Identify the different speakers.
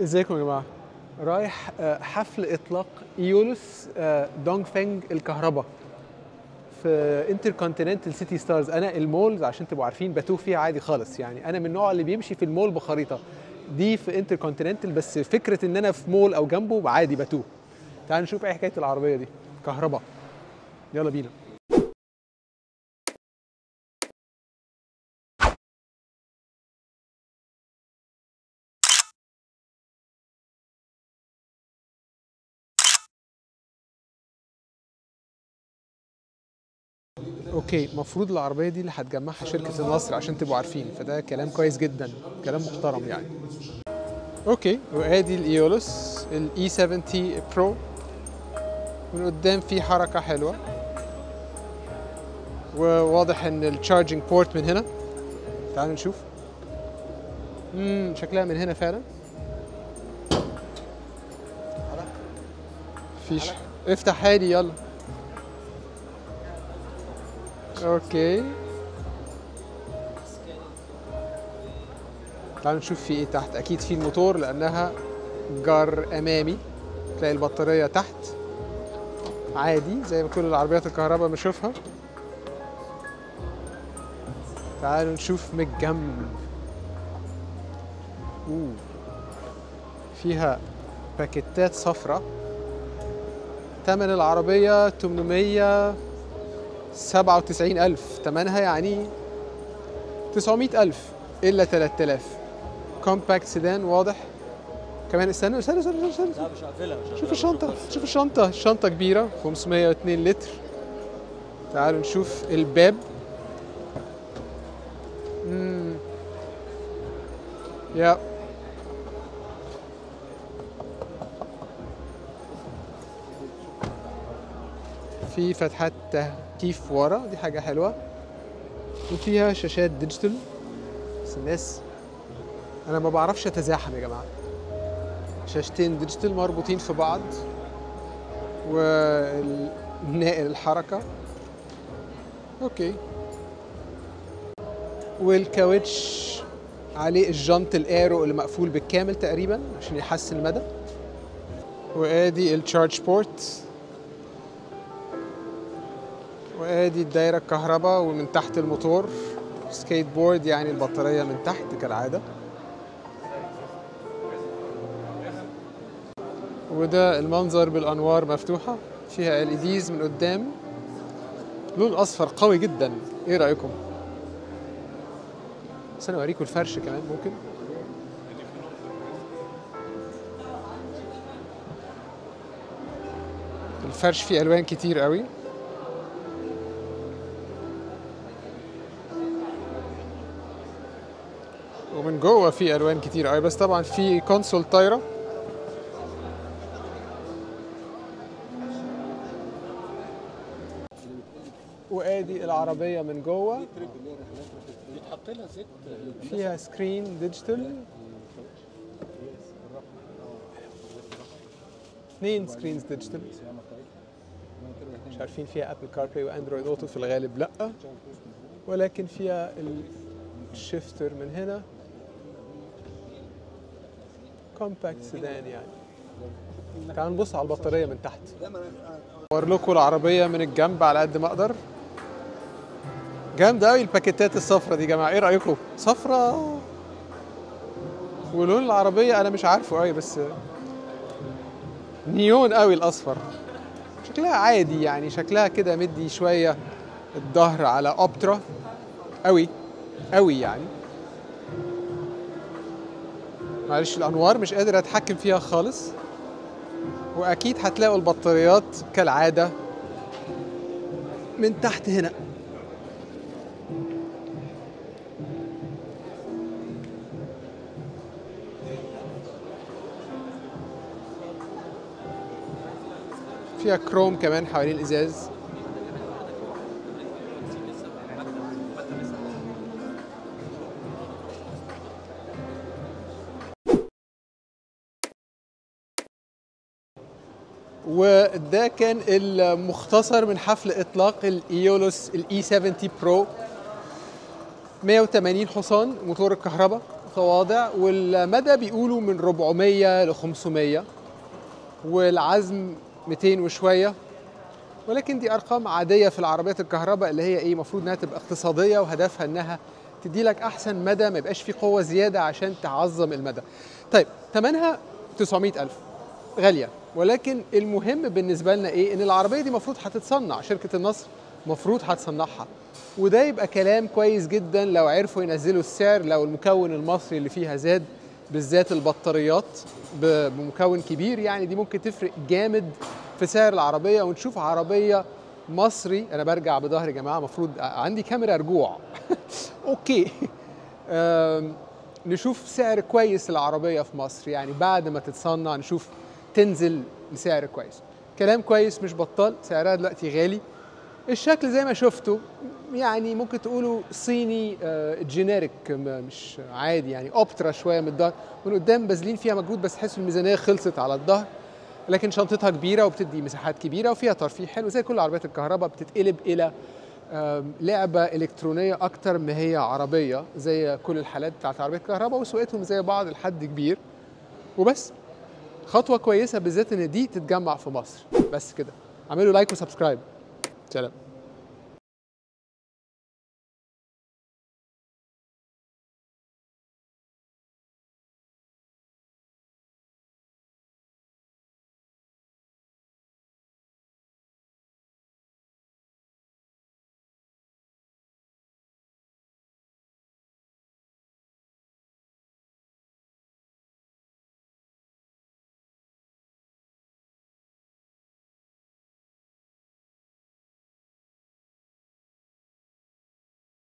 Speaker 1: ازيكم يا جماعة؟ رايح آه، حفل إطلاق ايولوس آه، دونج فينج الكهرباء في InterContinental City Stars أنا ال malls عشان تبقوا عارفين بتوه فيها عادي خالص. يعني أنا من النوع اللي بيمشي في المول بخريطة. دي في انتر كونتيننتال بس فكرة إن أنا في مول أو جنبه عادي بتوه. تعالوا نشوف إيه حكاية العربية دي. كهرباء. يلا بينا. okay المفروض العربية دي اللي هتجمعها شركة النصر عشان تبقوا عارفين فده كلام كويس جدا كلام محترم يعني. okay وآدي الايولوس ال E 70 Pro من قدام في حركة حلوة. وواضح إن ال charging port من هنا. تعالوا نشوف. امم شكلها من هنا فعلا. فيش افتح حالي يلا. أوكي تعالوا نشوف في إيه تحت. أكيد في الموتور لأنها جار أمامي. تلاقي البطارية تحت. عادي زي ما كل العربيات الكهرباء بنشوفها. تعالوا نشوف من الجنب أوه. فيها باكيتات صفرة تمن العربية 800 97 ألف. تمنها يعني 900 ألف إلا 3000 كومباكت سيدان واضح؟ كمان استنى استنى استنى استنى
Speaker 2: لا مش هقفلها مش
Speaker 1: شوف الشنطة شوف الشنطة. الشنطة كبيرة 502 لتر. تعالوا نشوف الباب. مم. يا. في فتحات تكييف ورا دي حاجة حلوة. وفيها شاشات digital. بس الناس أنا ما بعرفش أتزاحم يا جماعة. شاشتين digital مربوطين في بعض. والناقل الحركة. okay. والكاوتش عليه الجنط ال aero اللي مقفول بالكامل تقريبا عشان يحسن المدى. وآدي ال charge port. وادي الدايره الكهرباء ومن تحت الموتور سكيت بورد يعني البطاريه من تحت كالعاده. وده المنظر بالانوار مفتوحه فيها ال days من قدام. لون اصفر قوي جدا. إيه رايكم؟ بس أنا اوريكم الفرش كمان ممكن. الفرش فيه الوان كتير قوي. ومن جوه فيه ألوان كتير. قوي بس طبعا في كونسول طايرة. وآدي العربية من جوه. فيها screen digital اثنين screens digital مش عارفين فيها Apple CarPlay و Android Auto في الغالب لأ. ولكن فيها ال shifter من هنا. compact sedan يعني. تعالوا نبص على البطارية من تحت. اوري لكم العربية من الجنب على قد ما أقدر. جامدة قوي الباكيتات الصفرة دي يا جماعة. إيه رأيكم؟ صفرة. ولون العربية أنا مش عارفه قوي بس نيون قوي الأصفر. شكلها عادي يعني شكلها كده مدي شوية الظهر على اوبترا قوي قوي يعني. معلش الأنوار مش قادر أتحكم فيها خالص. وأكيد هتلاقوا البطاريات كالعادة. من تحت هنا. فيها كروم كمان حوالين الإزاز. وده كان المختصر من حفل إطلاق الايولوس ال E 70 Pro 180 حصان موتور الكهرباء تواضع والمدى بيقولوا من 400 ل 500 والعزم 200 وشوية. ولكن دي أرقام عادية في العربيات الكهرباء اللي هي إيه المفروض إنها تبقى اقتصادية وهدفها إنها تدي لك أحسن مدى ما يبقاش في قوة زيادة عشان تعظم المدى. طيب ثمنها 900000 غالية. ولكن المهم بالنسبة لنا إيه؟ إن العربية دي المفروض هتتصنع. شركة النصر المفروض هتصنعها. وده يبقى كلام كويس جدا لو عرفوا ينزلوا السعر لو المكون المصري اللي فيها زاد بالذات البطاريات بمكون كبير يعني. دي ممكن تفرق جامد في سعر العربية. ونشوف عربية مصري. أنا برجع بظهري يا جماعة المفروض عندي كاميرا رجوع. okay. نشوف سعر كويس للعربية في مصر يعني بعد ما تتصنع. نشوف تنزل لسعر كويس. كلام كويس مش بطال سعرها دلوقتي غالي. الشكل زي ما شفتوا يعني ممكن تقولوا صيني آه، generic م- مش عادي يعني اوبترا شوية من الظهر من قدام باذلين فيها مجهود بس تحسوا الميزانية خلصت على الظهر لكن شنطتها كبيرة وبتدي مساحات كبيرة وفيها ترفيه حلو زي كل عربيات الكهرباء بتتقلب إلى لعبة إلكترونية أكتر ما هي عربية زي كل الحالات بتاعت عربيات الكهرباء وسوقتهم زي بعض لحد كبير. وبس. خطوة كويسة بالذات إن دي تتجمع في مصر. بس كده. اعملوا like و subscribe سلام.